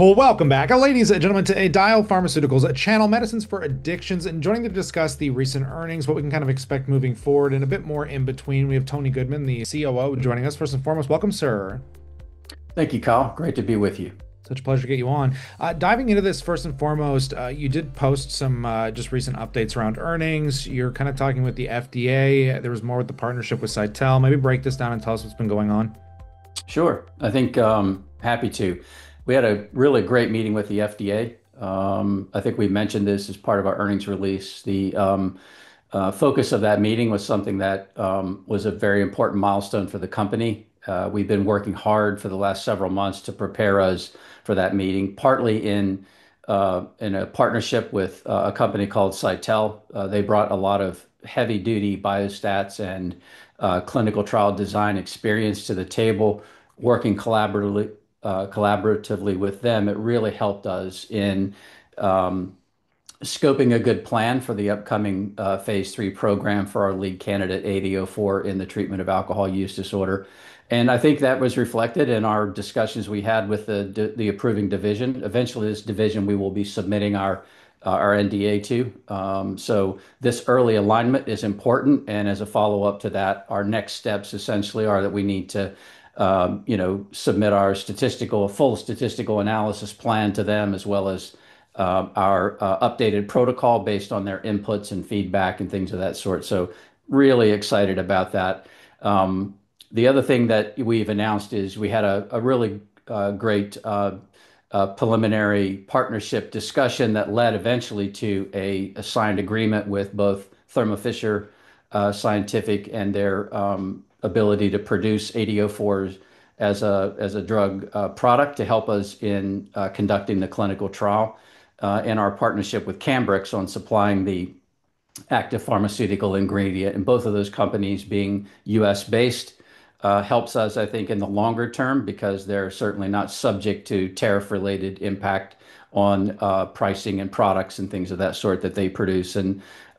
Well, welcome back, uh, ladies and gentlemen, to Adial Pharmaceuticals a channel, Medicines for Addictions, and joining to discuss the recent earnings, what we can kind of expect moving forward, and a bit more in between. We have Tony Goodman, the COO, joining us. First and foremost, welcome, sir. Thank you, Kyle. Great to be with you. Such a pleasure to get you on. Uh, diving into this first and foremost, uh, you did post some uh, just recent updates around earnings. You're kind of talking with the FDA. There was more with the partnership with Cytel. Maybe break this down and tell us what's been going on. Sure. I think um, happy to. We had a really great meeting with the FDA. Um, I think we mentioned this as part of our earnings release. The um, uh, focus of that meeting was something that um, was a very important milestone for the company. Uh, we've been working hard for the last several months to prepare us for that meeting, partly in uh, in a partnership with a company called Cytel. They brought a lot of heavy-duty biostats and clinical trial design experience to the table, working collaboratively collaboratively with them, it really helped us in um, scoping a good plan for the upcoming uh, phase three program for our lead candidate, AD04, in the treatment of alcohol use disorder. And I think that was reflected in our discussions we had with the, approving division. Eventually, this division, we will be submitting our uh, NDA to. Um, so this early alignment is important. And as a follow-up to that, our next steps essentially are that we need to you know, submit our statistical, full statistical analysis plan to them, as well as uh, our uh, updated protocol based on their inputs and feedback and things of that sort. So really excited about that. Um, the other thing that we've announced is we had a, really uh, great uh, preliminary partnership discussion that led eventually to a, signed agreement with both Thermo Fisher Scientific and their um, ability to produce AD04 as a as a drug uh, product to help us in uh, conducting the clinical trial, uh, and our partnership with Cambrex on supplying the active pharmaceutical ingredient. And both of those companies being U.S. based uh, helps us, I think, in the longer term because they're certainly not subject to tariff related impact on uh, pricing and products and things of that sort that they produce.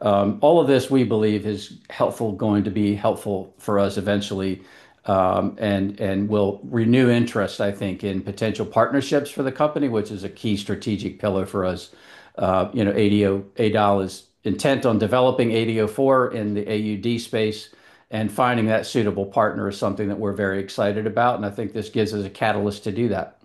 Um, all of this, we believe, is helpful, going to be helpful for us eventually, um, and will renew interest, I think, in potential partnerships for the company, which is a key strategic pillar for us. Uh, you know, Adial is intent on developing AD04 in the AUD space, and finding that suitable partner is something that we're very excited about, and I think this gives us a catalyst to do that.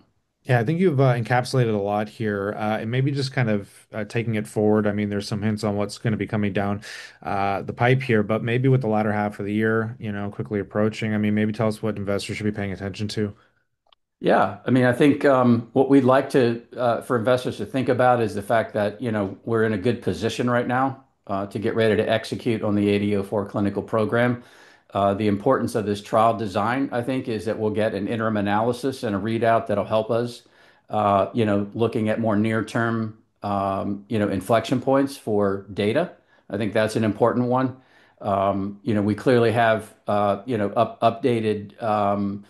Yeah, I think you've uh, encapsulated a lot here, uh, and maybe just kind of uh, taking it forward. I mean, there's some hints on what's going to be coming down uh, the pipe here, but maybe with the latter half of the year, you know, quickly approaching. I mean, maybe tell us what investors should be paying attention to. Yeah, I mean, I think um, what we'd like to uh, for investors to think about is the fact that you know we're in a good position right now uh, to get ready to execute on the AD04 clinical program. Uh, the importance of this trial design, I think, is that we'll get an interim analysis and a readout that'll help us, uh, you know, looking at more near-term, um, you know, inflection points for data. I think that's an important one. Um, you know, we clearly have, uh, you know, updated, um,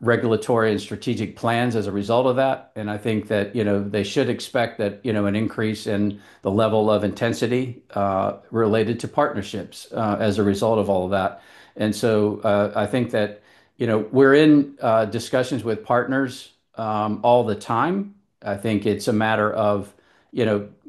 regulatory and strategic plans as a result of that. And I think that, you know, they should expect that, you know, an increase in the level of intensity uh, related to partnerships uh, as a result of all of that. And so uh, I think that, you know, we're in discussions with partners um, all the time. I think it's a matter of, you know, so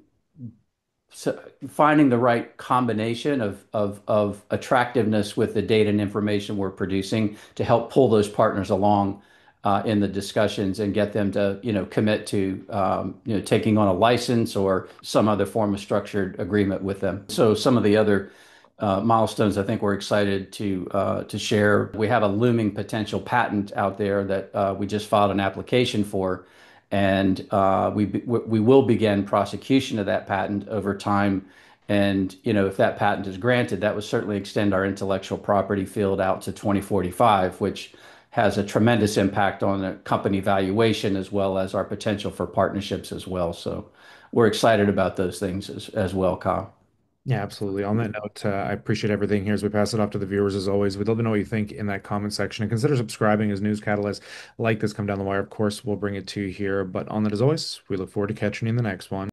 finding the right combination of, attractiveness with the data and information we're producing to help pull those partners along uh, in the discussions and get them to you know commit to um, you know taking on a license or some other form of structured agreement with them. So some of the other uh, milestones I think we're excited to uh, to share. We have a looming potential patent out there that we just filed an application for and uh, we will begin prosecution of that patent over time. And you know, if that patent is granted, that would certainly extend our intellectual property field out to 2045, which has a tremendous impact on the company valuation as well as our potential for partnerships as well. So we're excited about those things as, as well, Kyle. Yeah, absolutely. On that note, uh, I appreciate everything here as we pass it off to the viewers as always. We'd love to know what you think in that comment section and consider subscribing as news Catalyst. like this come down the wire. Of course, we'll bring it to you here. But on that, as always, we look forward to catching you in the next one.